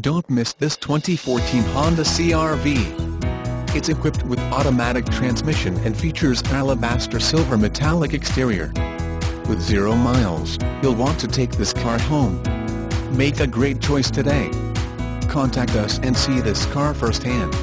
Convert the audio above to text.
Don't miss this 2014 Honda CR-V. It's equipped with automatic transmission and features alabaster silver metallic exterior. With zero miles, you'll want to take this car home. Make a great choice today. Contact us and see this car firsthand.